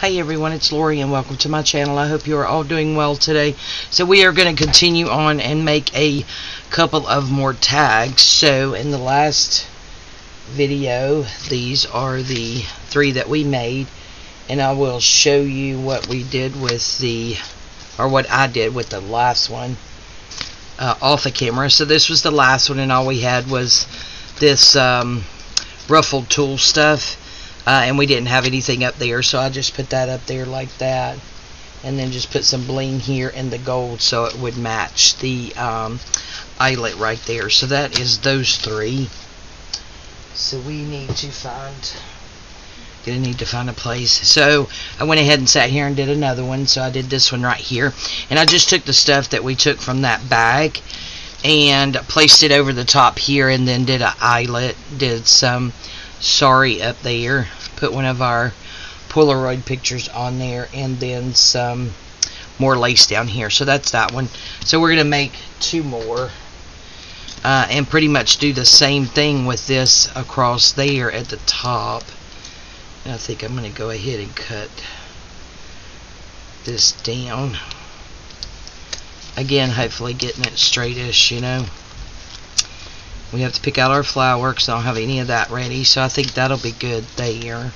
Hi everyone, it's Lori and welcome to my channel. I hope you are all doing well today. So we are going to continue on and make a couple of more tags. So in the last video, these are the three that we made. And I will show you what we did with the, or what I did with the last one uh, off the camera. So this was the last one and all we had was this um, ruffled tulle stuff uh, and we didn't have anything up there so I just put that up there like that. And then just put some bling here in the gold so it would match the um, eyelet right there. So that is those three. So we need to find gonna need to find a place. So I went ahead and sat here and did another one. So I did this one right here. And I just took the stuff that we took from that bag and placed it over the top here and then did an eyelet did some sorry up there put one of our Polaroid pictures on there and then some more lace down here. So that's that one. So we're going to make two more uh, and pretty much do the same thing with this across there at the top. And I think I'm going to go ahead and cut this down. Again, hopefully getting it straightish, you know. We have to pick out our flower because I don't have any of that ready. So I think that'll be good there.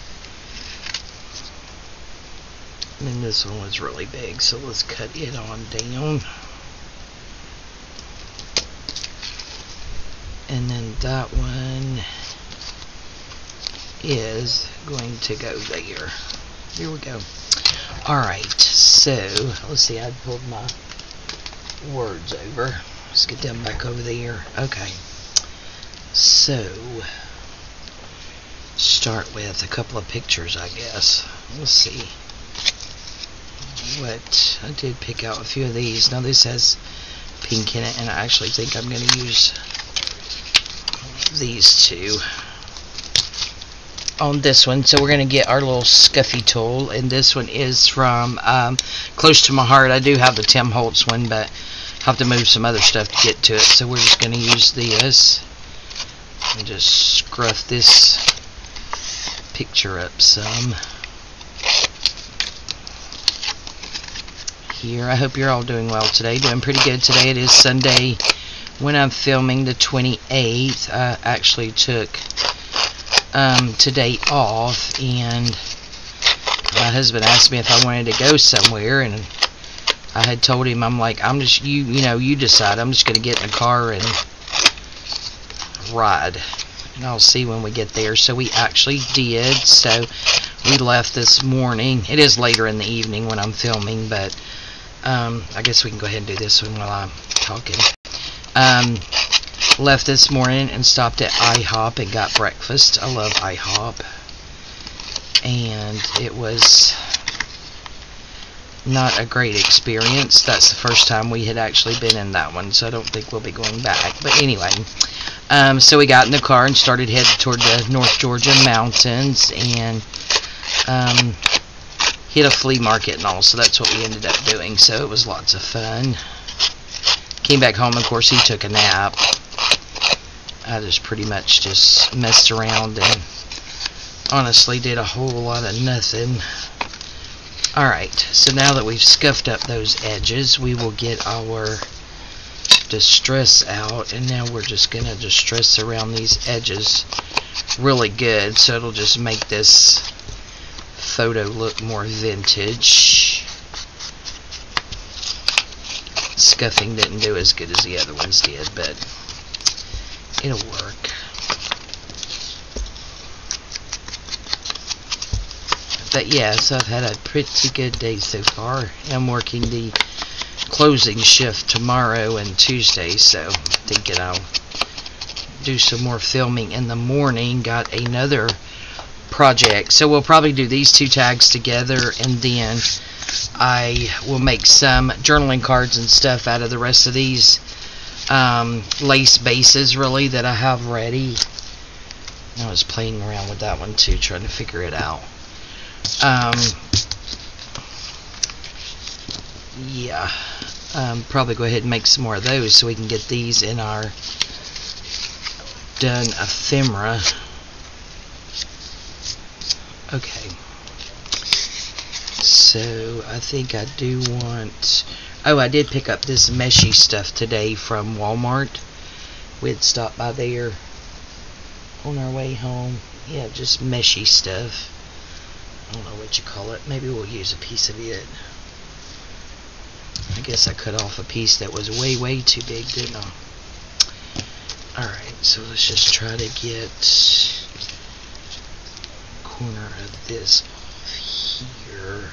And then this one was really big. So let's cut it on down. And then that one is going to go there. Here we go. Alright, so let's see, I pulled my words over. Let's get them back over there. Okay. So, start with a couple of pictures, I guess. Let's see what I did pick out a few of these. Now this has pink in it, and I actually think I'm going to use these two on this one. So we're going to get our little scuffy tool, and this one is from um, Close to My Heart. I do have the Tim Holtz one, but I have to move some other stuff to get to it. So we're just going to use this and just scruff this picture up some. Here, I hope you're all doing well today. Doing pretty good today. It is Sunday when I'm filming the 28th. I actually took um, today off and my husband asked me if I wanted to go somewhere and I had told him I'm like I'm just you you know you decide I'm just gonna get in the car and ride. And I'll see when we get there. So we actually did. So we left this morning. It is later in the evening when I'm filming, but um, I guess we can go ahead and do this one while I'm talking. Um, left this morning and stopped at IHOP and got breakfast. I love IHOP. And it was not a great experience. That's the first time we had actually been in that one, so I don't think we'll be going back. But anyway, um, so we got in the car and started heading toward the North Georgia mountains and um, hit a flea market and all. So that's what we ended up doing. So it was lots of fun. Came back home. Of course, he took a nap. I just pretty much just messed around and honestly did a whole lot of nothing. Alright, so now that we've scuffed up those edges, we will get our distress out and now we're just going to distress around these edges really good so it'll just make this photo look more vintage. Scuffing didn't do as good as the other ones did but it'll work. But yes I've had a pretty good day so far. I'm working the closing shift tomorrow and Tuesday, so thinking I'll do some more filming in the morning. Got another project, so we'll probably do these two tags together, and then I will make some journaling cards and stuff out of the rest of these um, lace bases, really, that I have ready. I was playing around with that one too, trying to figure it out. Um, yeah um, probably go ahead and make some more of those so we can get these in our done ephemera. Okay. So I think I do want oh I did pick up this meshy stuff today from Walmart. We had stopped by there on our way home. Yeah just meshy stuff. I don't know what you call it. Maybe we'll use a piece of it guess I cut off a piece that was way way too big didn't I? Alright so let's just try to get corner of this here.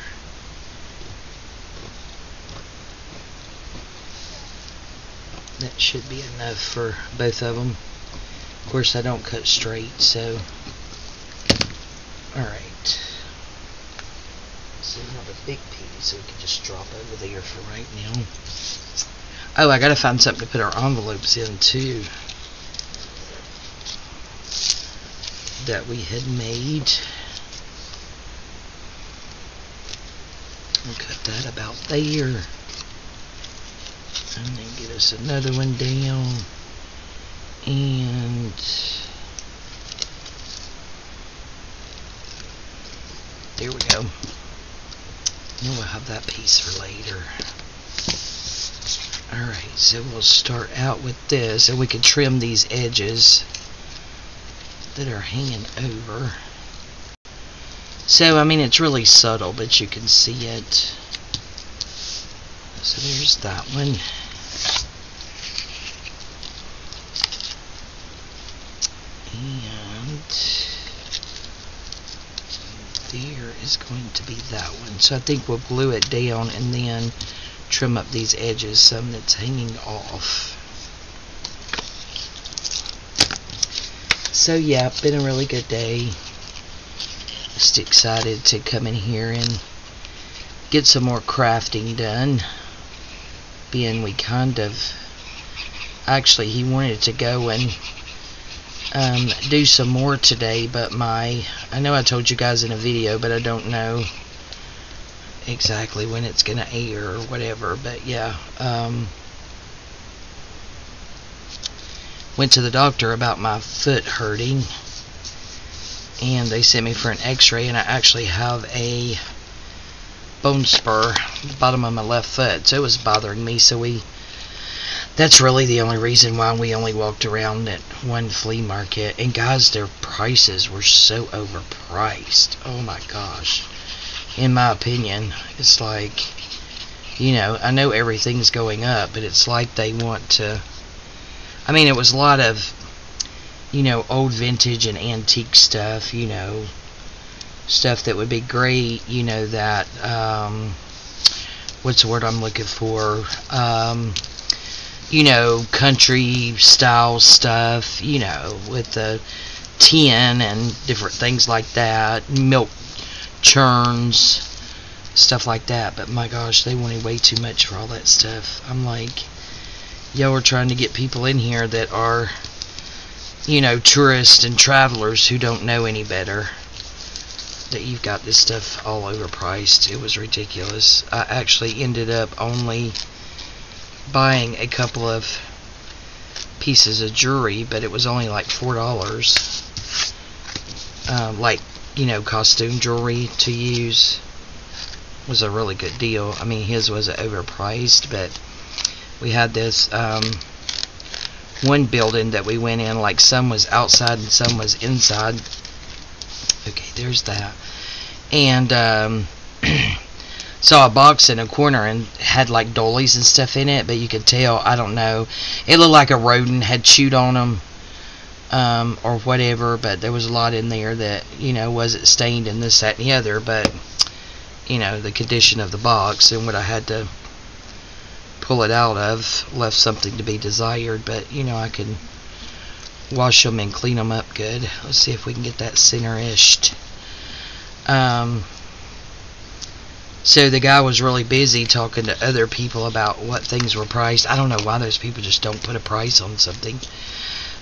That should be enough for both of them of course I don't cut straight so alright so we have a big piece so we can just drop over there for right now. Oh I gotta find something to put our envelopes in too that we had made. We'll cut that about there. And then get us another one down. And there we go and we'll have that piece for later. Alright so we'll start out with this and we can trim these edges that are hanging over. So I mean it's really subtle but you can see it. So there's that one and there is going to be that one. So I think we'll glue it down and then trim up these edges some that's hanging off. So yeah been a really good day. Just excited to come in here and get some more crafting done. Being we kind of actually he wanted to go and um, do some more today, but my, I know I told you guys in a video, but I don't know exactly when it's going to air or whatever, but yeah, um, went to the doctor about my foot hurting, and they sent me for an x-ray, and I actually have a bone spur bottom of my left foot, so it was bothering me, so we that's really the only reason why we only walked around at one flea market. And guys, their prices were so overpriced. Oh my gosh. In my opinion, it's like, you know, I know everything's going up, but it's like they want to. I mean, it was a lot of, you know, old vintage and antique stuff, you know, stuff that would be great, you know, that, um, what's the word I'm looking for? Um, you know, country style stuff, you know, with the tin and different things like that, milk churns, stuff like that. But my gosh, they wanted way too much for all that stuff. I'm like, y'all are trying to get people in here that are, you know, tourists and travelers who don't know any better. That you've got this stuff all overpriced. It was ridiculous. I actually ended up only buying a couple of pieces of jewelry, but it was only like four dollars. Um, like you know, costume jewelry to use was a really good deal. I mean, his was overpriced, but we had this um, one building that we went in. Like some was outside and some was inside. Okay, there's that. And um, saw a box in a corner and had like dollies and stuff in it, but you could tell, I don't know, it looked like a rodent had chewed on them um, or whatever, but there was a lot in there that, you know, wasn't stained and this, that, and the other, but, you know, the condition of the box and what I had to pull it out of left something to be desired, but, you know, I can wash them and clean them up good. Let's see if we can get that center-ished. Um, so the guy was really busy talking to other people about what things were priced. I don't know why those people just don't put a price on something.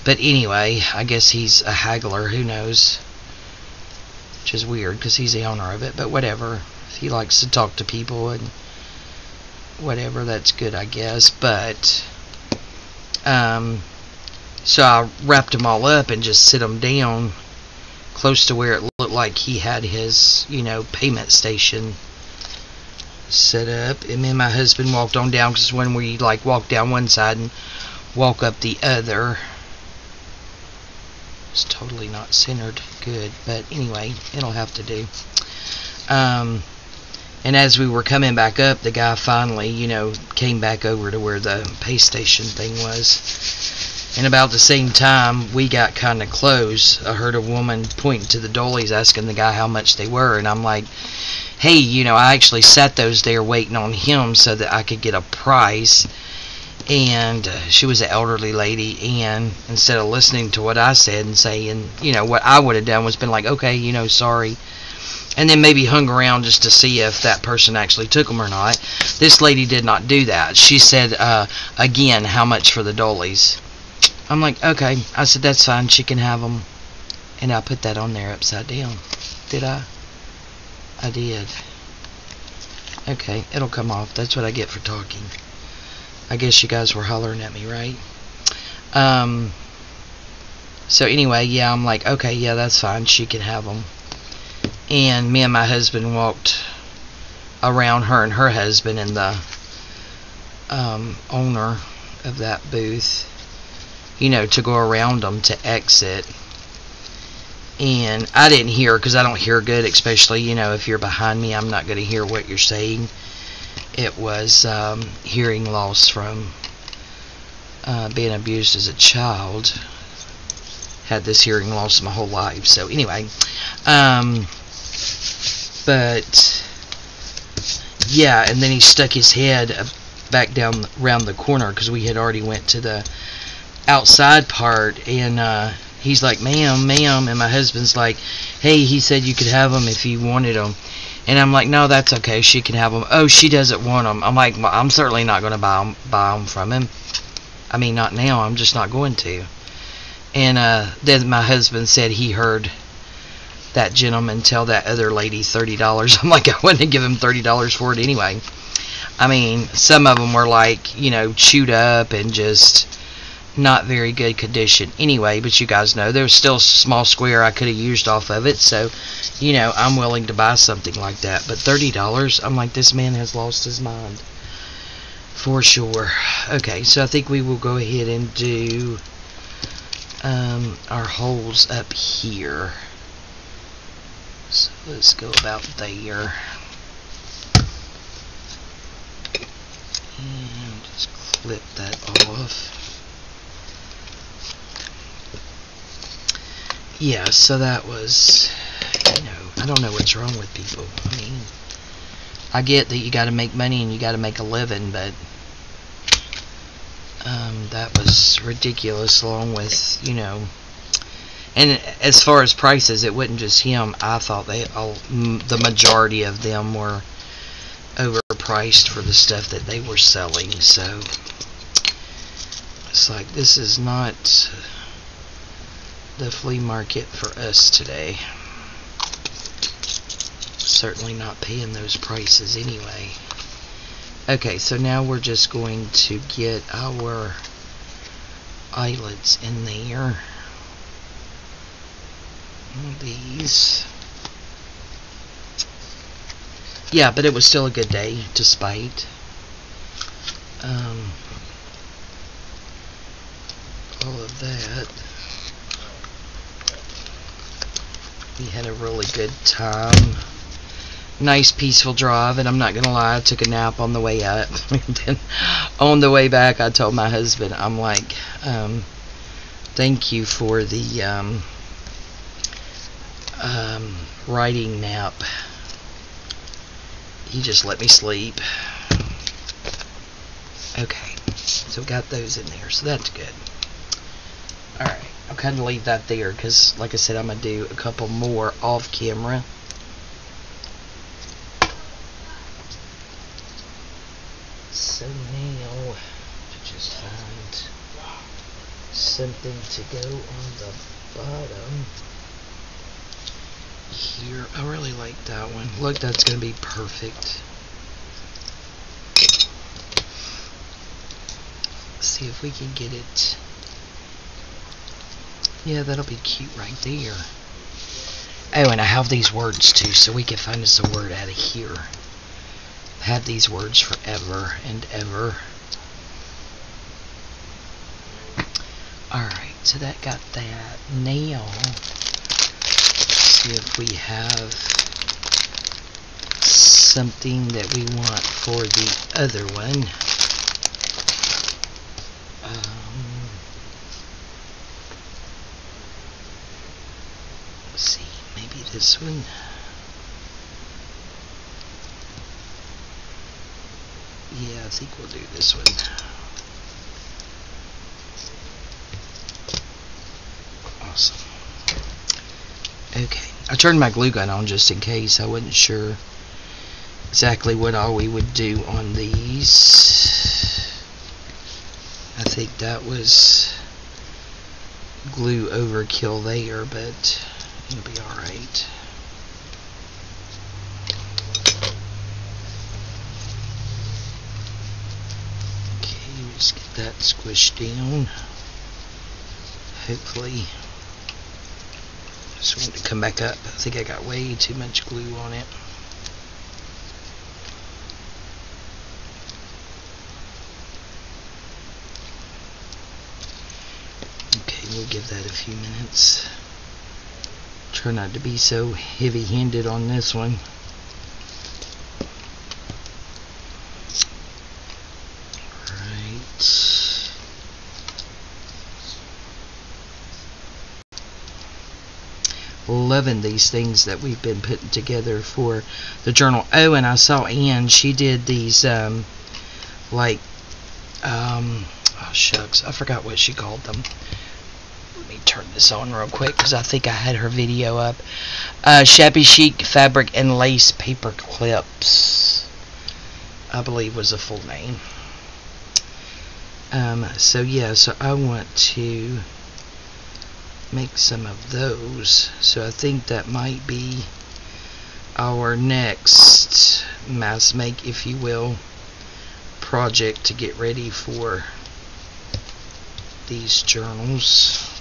But anyway, I guess he's a haggler. Who knows? Which is weird because he's the owner of it. But whatever. If he likes to talk to people and whatever, that's good, I guess. But, um, so I wrapped them all up and just sit them down close to where it looked like he had his, you know, payment station set up, and me and my husband walked on down because when we like walk down one side and walk up the other, it's totally not centered good, but anyway, it'll have to do. Um, and as we were coming back up, the guy finally, you know, came back over to where the pay station thing was. And about the same time, we got kind of close. I heard a woman pointing to the dollies, asking the guy how much they were, and I'm like, hey, you know, I actually set those there waiting on him so that I could get a price. And uh, she was an elderly lady, and instead of listening to what I said and saying, you know, what I would have done was been like, okay, you know, sorry. And then maybe hung around just to see if that person actually took them or not. This lady did not do that. She said, uh, again, how much for the dollies? I'm like, okay. I said, that's fine. She can have them. And I put that on there upside down. Did I? I did. Okay, it'll come off. That's what I get for talking. I guess you guys were hollering at me, right? Um. So anyway, yeah, I'm like, okay, yeah, that's fine. She can have them. And me and my husband walked around her and her husband and the um, owner of that booth, you know, to go around them to exit and I didn't hear because I don't hear good, especially you know if you're behind me, I'm not going to hear what you're saying. It was um, hearing loss from uh, being abused as a child. Had this hearing loss my whole life. So anyway, um, but yeah, and then he stuck his head back down around the corner because we had already went to the outside part and. Uh, he's like, ma'am, ma'am, and my husband's like, hey, he said you could have them if you wanted them. And I'm like, no, that's okay. She can have them. Oh, she doesn't want them. I'm like, well, I'm certainly not going to buy them, buy them from him. I mean, not now. I'm just not going to. And uh, then my husband said he heard that gentleman tell that other lady $30. I'm like, I wouldn't given him $30 for it anyway. I mean, some of them were like, you know, chewed up and just not very good condition anyway, but you guys know there's still a small square I could have used off of it, so, you know, I'm willing to buy something like that. But $30, I'm like, this man has lost his mind. For sure. Okay, so I think we will go ahead and do um, our holes up here. So let's go about there. And just clip that off. Yeah, so that was, you know, I don't know what's wrong with people. I mean, I get that you got to make money and you got to make a living, but um, that was ridiculous. Along with, you know, and as far as prices, it wasn't just him. I thought they all, the majority of them were overpriced for the stuff that they were selling. So it's like this is not the flea market for us today. Certainly not paying those prices anyway. Okay, so now we're just going to get our eyelets in there. These. Yeah, but it was still a good day, despite um, all of that. We had a really good time. Nice peaceful drive, and I'm not gonna lie, I took a nap on the way up. then on the way back, I told my husband, I'm like, um, thank you for the um, um, riding nap. He just let me sleep. Okay, so got those in there, so that's good. Alright. I'll kind of leave that there because, like I said, I'm going to do a couple more off camera. So now, to just find something to go on the bottom here. I really like that one. Look, that's going to be perfect. Let's see if we can get it yeah, that'll be cute right there. Oh, and I have these words too, so we can find us a word out of here. had these words forever and ever. Alright, so that got that. Now, see if we have something that we want for the other one. Um, let's see, this one. Yeah, I think we'll do this one. Awesome. Okay, I turned my glue gun on just in case. I wasn't sure exactly what all we would do on these. I think that was glue overkill there, but it'll be alright. Okay, let's get that squished down. Hopefully, just want to come back up. I think I got way too much glue on it. Okay, we'll give that a few minutes. Try not to be so heavy-handed on this one. Loving these things that we've been putting together for the journal. Oh, and I saw Anne. She did these, um, like, um, oh shucks, I forgot what she called them. Turn this on real quick because I think I had her video up. Uh, Shabby Chic Fabric and Lace Paper Clips, I believe was the full name. Um, so yeah, so I want to make some of those. So I think that might be our next mass make, if you will, project to get ready for these journals.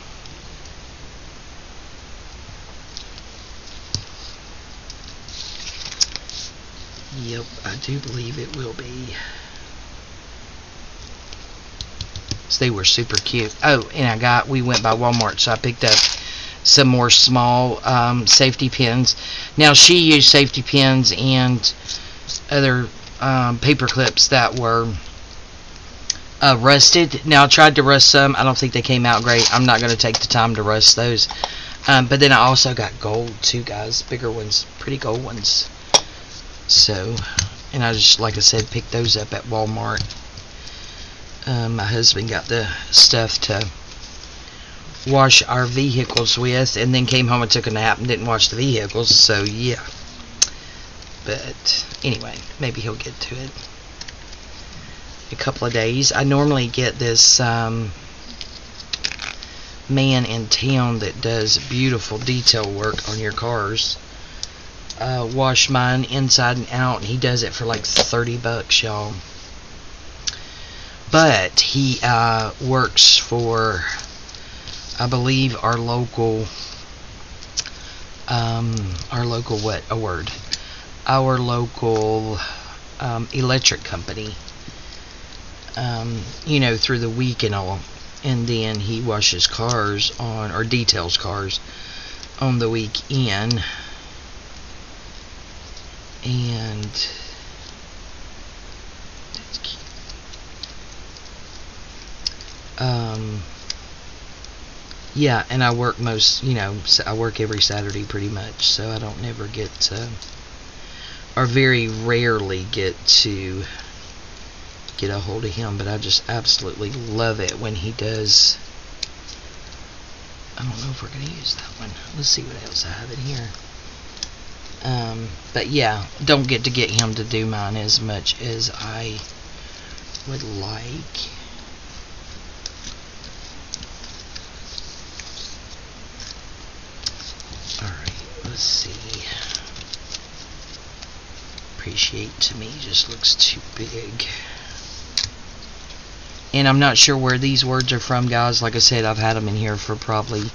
Yep, I do believe it will be. So they were super cute. Oh, and I got, we went by Walmart, so I picked up some more small um, safety pins. Now, she used safety pins and other um, paper clips that were uh, rusted. Now, I tried to rust some. I don't think they came out great. I'm not going to take the time to rust those. Um, but then I also got gold, too, guys. Bigger ones. Pretty gold ones. So, and I just, like I said, picked those up at Walmart. Um, my husband got the stuff to wash our vehicles with, and then came home and took a nap and didn't wash the vehicles, so yeah. But, anyway, maybe he'll get to it a couple of days. I normally get this um, man in town that does beautiful detail work on your cars. Uh, wash mine inside and out, and he does it for like 30 bucks, y'all. But he uh, works for, I believe, our local, um, our local what a word, our local um, electric company. Um, you know, through the week and all, and then he washes cars on or details cars on the weekend and that's. Um, yeah, and I work most, you know, I work every Saturday pretty much, so I don't never get to, or very rarely get to get a hold of him, but I just absolutely love it when he does. I don't know if we're going to use that one. Let's see what else I have in here. Um, but yeah, don't get to get him to do mine as much as I would like. Alright, let's see. Appreciate to me just looks too big. And I'm not sure where these words are from, guys. Like I said, I've had them in here for probably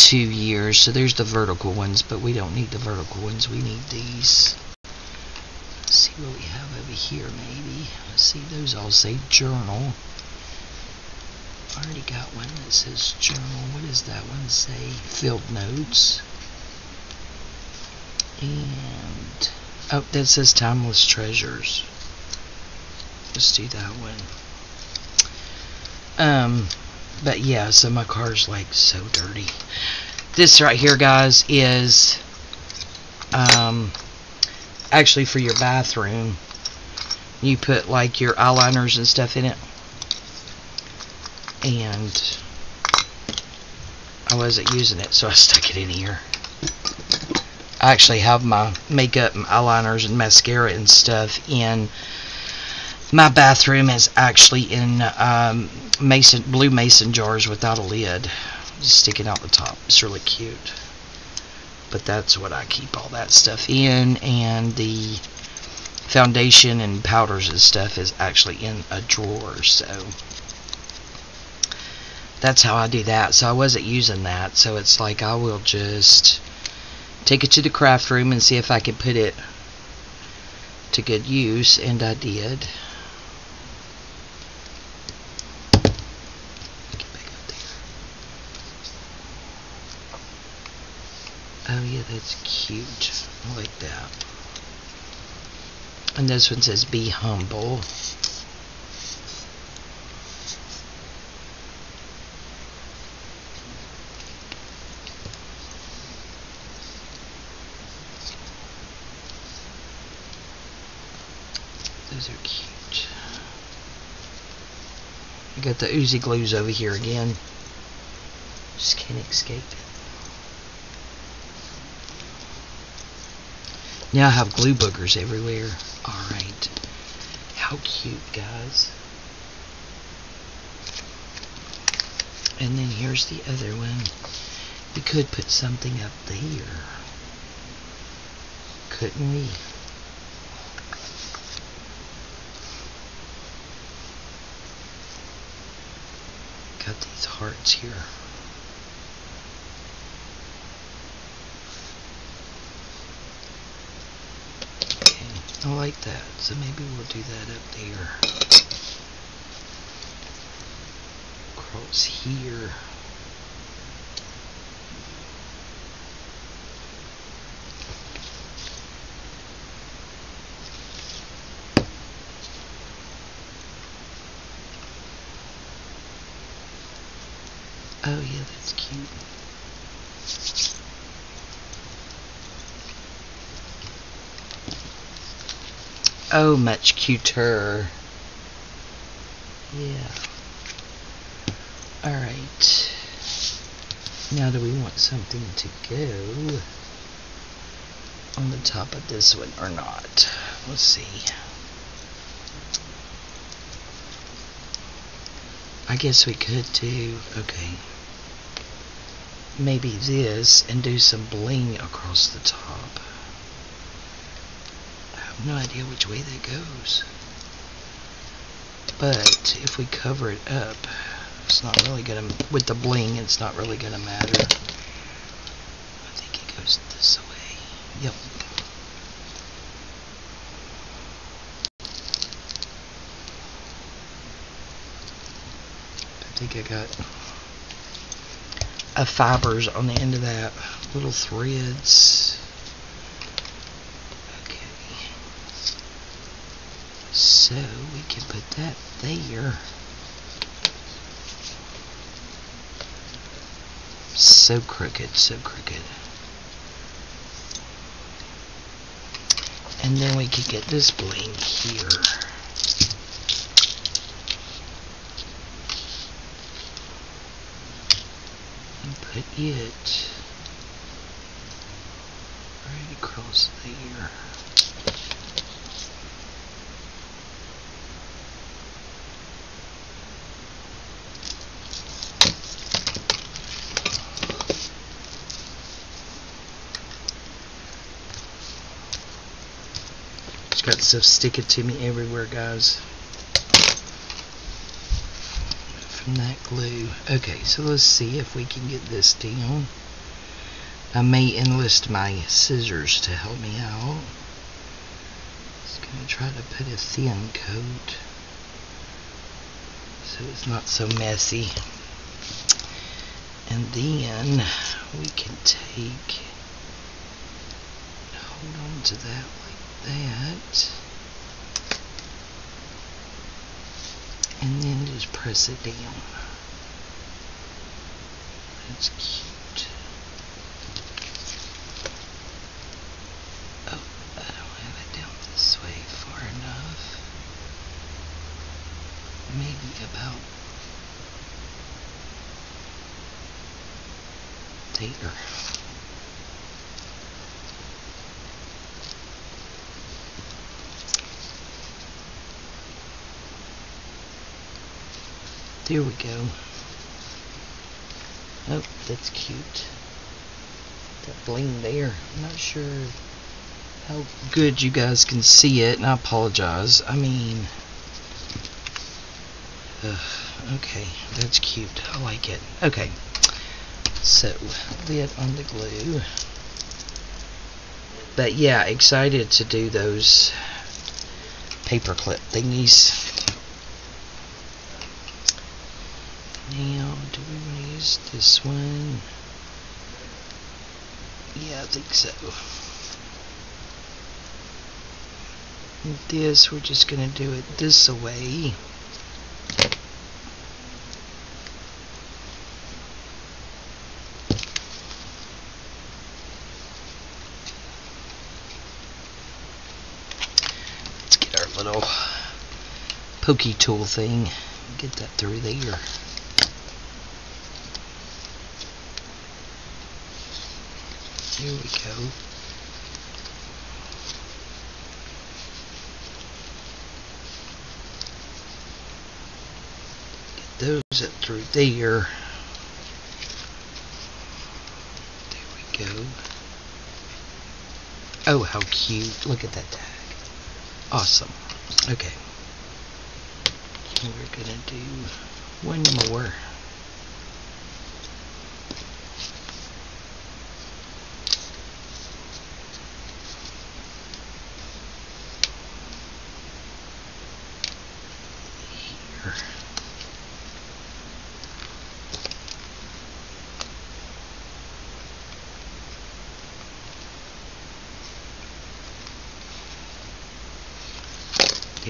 two years. So there's the vertical ones, but we don't need the vertical ones. We need these. Let's see what we have over here, maybe. Let's see, those all say journal. I already got one that says journal. What does that one say? Field notes. And, oh, that says timeless treasures. Let's do that one. Um, but yeah, so my car's like so dirty. This right here, guys, is um, actually for your bathroom. You put like your eyeliners and stuff in it. And I wasn't using it, so I stuck it in here. I actually have my makeup and eyeliners and mascara and stuff in my bathroom is actually in um, mason blue mason jars without a lid just sticking out the top. It's really cute. But that's what I keep all that stuff in and the foundation and powders and stuff is actually in a drawer so that's how I do that. So I wasn't using that so it's like I will just take it to the craft room and see if I can put it to good use and I did Oh yeah, that's cute. I like that. And this one says, be humble. Those are cute. I got the oozy glues over here again. Just can't escape it. Now I have glue boogers everywhere. Alright. How cute, guys. And then here's the other one. We could put something up there. Couldn't we? Got these hearts here. I like that, so maybe we'll do that up there. Across here. Oh yeah, that's cute. Oh, much cuter. Yeah. Alright. Now do we want something to go on the top of this one or not? Let's see. I guess we could do, okay, maybe this and do some bling across the top no idea which way that goes. But if we cover it up, it's not really gonna, with the bling, it's not really gonna matter. I think it goes this way. Yep. I think I got a fibers on the end of that, little threads. So we can put that there. So crooked, so crooked. And then we could get this bling here. And put it right across there. Got stuff sticking to me everywhere, guys. From that glue. Okay, so let's see if we can get this down. I may enlist my scissors to help me out. Just gonna try to put a thin coat so it's not so messy. And then we can take hold on to that that. And then just press it down. That's cute. Oh, I don't have it down this way far enough. Maybe about there. There we go. Oh, that's cute. That bling there. I'm not sure how good you guys can see it, and I apologize. I mean, okay, that's cute. I like it. Okay, so lid on the glue. But yeah, excited to do those paperclip thingies. Do we want to use this one? Yeah, I think so. This, we're just going to do it this way. Let's get our little pokey tool thing. Get that through there. Here we go. Get those up through there. There we go. Oh, how cute. Look at that tag. Awesome. Okay. We're going to do one more.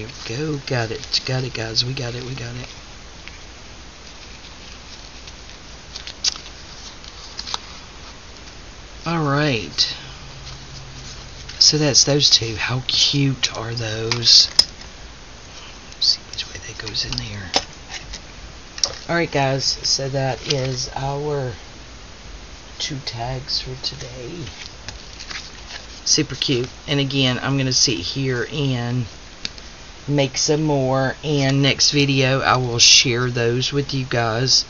There we go. Got it. Got it, guys. We got it. We got it. Alright. So that's those two. How cute are those? Let's see which way that goes in there. Alright, guys. So that is our two tags for today. Super cute. And again, I'm going to sit here and make some more and next video I will share those with you guys.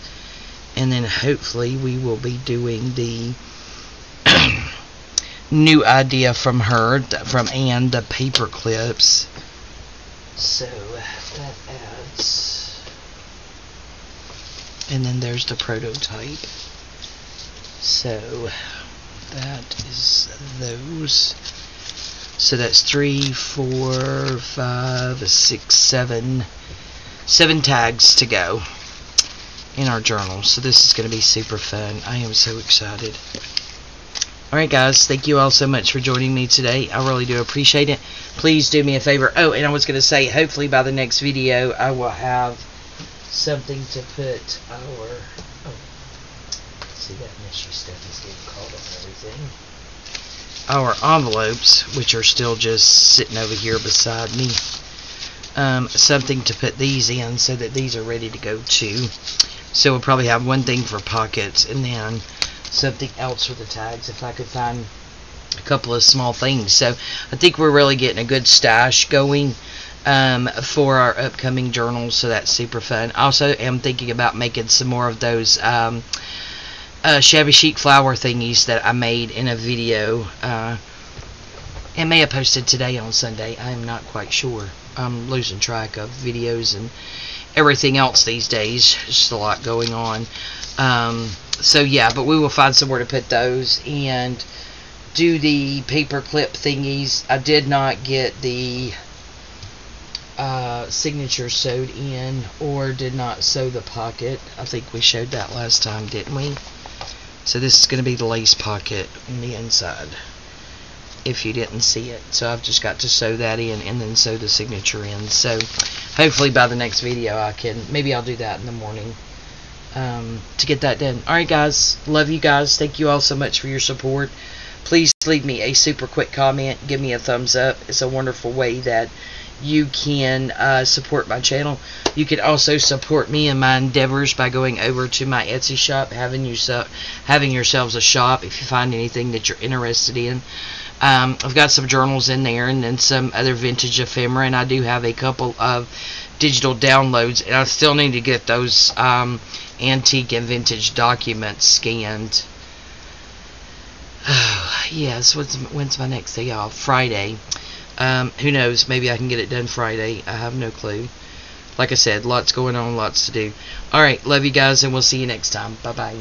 And then hopefully we will be doing the new idea from her from Anne the paper clips. So that adds. And then there's the prototype. So that is those so that's three, four, five, six, seven, seven tags to go in our journal. So this is going to be super fun. I am so excited. Alright guys, thank you all so much for joining me today. I really do appreciate it. Please do me a favor. Oh, and I was going to say, hopefully by the next video, I will have something to put our... Oh, see that meshy stuff is getting caught on everything our envelopes, which are still just sitting over here beside me, um, something to put these in so that these are ready to go too. So we'll probably have one thing for pockets and then something else for the tags if I could find a couple of small things. So I think we're really getting a good stash going um, for our upcoming journals, so that's super fun. Also am thinking about making some more of those um, uh, shabby chic flower thingies that I made in a video. Uh, and may have posted today on Sunday. I'm not quite sure. I'm losing track of videos and everything else these days. Just a lot going on. Um, so yeah, but we will find somewhere to put those and do the paper clip thingies. I did not get the uh, signature sewed in or did not sew the pocket. I think we showed that last time, didn't we? So this is going to be the lace pocket on the inside if you didn't see it. So I've just got to sew that in and then sew the signature in. So hopefully by the next video I can, maybe I'll do that in the morning um, to get that done. Alright guys, love you guys. Thank you all so much for your support. Please leave me a super quick comment. Give me a thumbs up. It's a wonderful way that you can uh, support my channel. You can also support me in my endeavors by going over to my Etsy shop, having yourself having yourselves a shop if you find anything that you're interested in. Um, I've got some journals in there and then some other vintage ephemera, and I do have a couple of digital downloads, and I still need to get those um, antique and vintage documents scanned. Oh, yes, when's, when's my next day off? Friday. Um, who knows? Maybe I can get it done Friday. I have no clue. Like I said, lots going on, lots to do. Alright, love you guys, and we'll see you next time. Bye-bye.